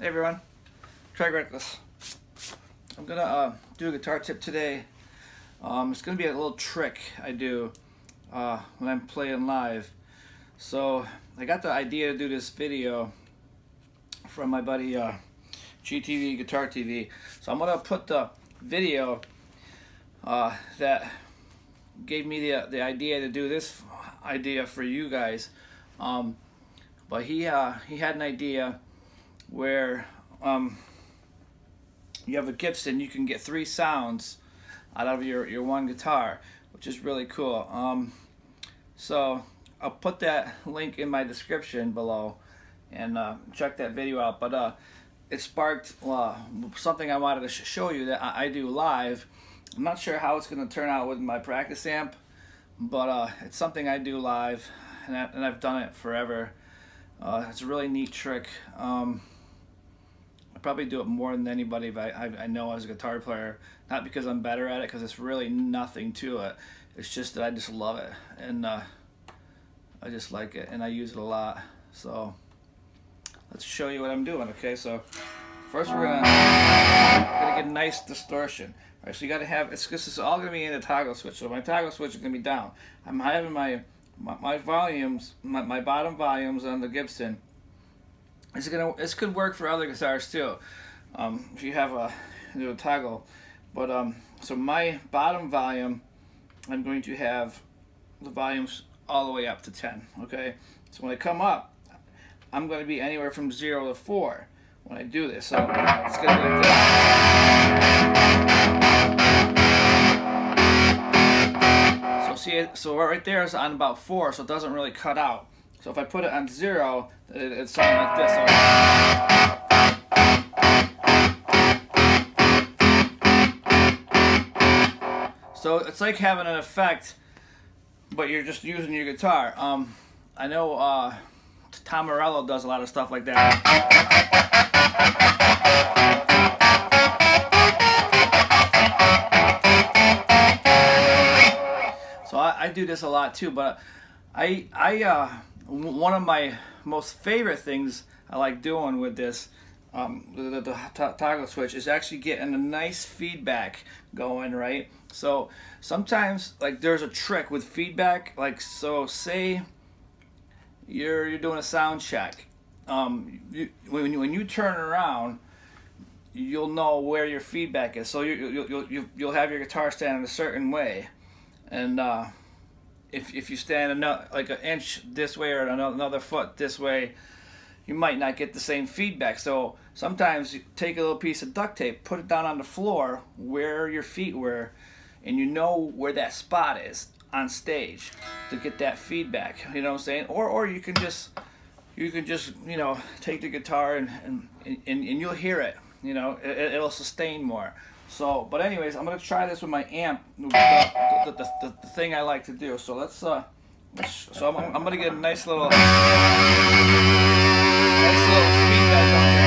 Hey everyone, Craig Wreckless. I'm gonna uh, do a guitar tip today. Um, it's gonna be a little trick I do uh, when I'm playing live. So I got the idea to do this video from my buddy uh, GTV Guitar TV. So I'm gonna put the video uh, that gave me the the idea to do this idea for you guys. Um, but he uh, he had an idea where um, you have a Gibson, you can get three sounds out of your, your one guitar, which is really cool. Um, so I'll put that link in my description below and uh, check that video out. But uh, it sparked uh, something I wanted to sh show you that I, I, do live. I'm not sure how it's going to turn out with my practice amp, but uh, it's something I do live, and, I, and I've done it forever. Uh, it's a really neat trick. Um, I probably do it more than anybody I, I, I know as a guitar player. Not because I'm better at it, because it's really nothing to it. It's just that I just love it, and uh, I just like it, and I use it a lot. So let's show you what I'm doing. Okay, so first we're gonna, get a nice distortion. All right, so you got to have it's is all gonna be in the toggle switch. So my toggle switch is gonna be down. I'm having my my, my volumes, my, my bottom volumes on the Gibson it's gonna this could work for other guitars too. Um, if you have a a toggle, but um, so my bottom volume, I'm going to have the volumes all the way up to 10. Okay, so when I come up, I'm going to be anywhere from zero to four when I do this. So it's going to be like this. So see, so right there is on about four, so it doesn't really cut out. So if I put it on zero, it, it's something like this. So it's like having an effect, but you're just using your guitar. Um, I know uh, Tom Morello does a lot of stuff like that. So I, I do this a lot too, but I I uh, one of my most favorite things I like doing with this um, the, the, the, toggle switch is actually getting a nice feedback going right? So sometimes like there's a trick with feedback like so say you're you're doing a sound check um, you, when, you, when you turn around you'll know where your feedback is. So you, you, you'll, you'll, you'll have your guitar stand in a certain way and uh, if, if you stand another, like an inch this way or another foot this way, you might not get the same feedback. So sometimes you take a little piece of duct tape, put it down on the floor where your feet were, and you know where that spot is on stage to get that feedback. You know what I'm saying? Or or you can just you can just you know take the guitar and and, and, and you'll hear it. You know it, it'll sustain more. So, but anyways, I'm gonna try this with my amp, the, the, the, the, thing I like to do. So let's, uh, let's, so I'm, I'm gonna get a nice little, nice little feedback on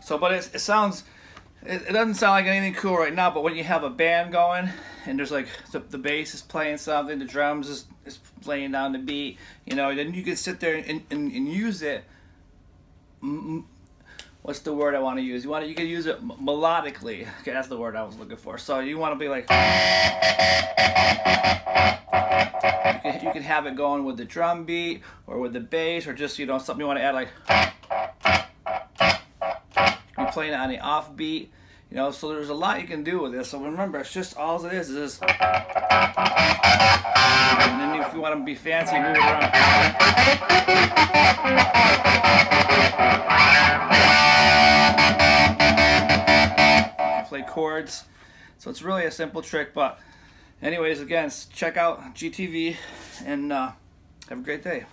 So, but it, it sounds it, doesn't sound like anything cool right now, but when you have a band going and there's like the, the bass is playing something, the drums is, is playing down the beat, you know, then you can sit there and, and, and use it. What's the word I want to use? You want to, you can use it melodically. Okay, that's the word I was looking for. So you want to be like, you can have it going with the drum beat or with the bass or just you know something you want to add like playing it on the offbeat. You know, so there's a lot you can do with this. So remember, it's just all it is is. And then if you want to be fancy, move it around. Play chords. So it's really a simple trick, but anyways, again, check out GTV and uh, have a great day.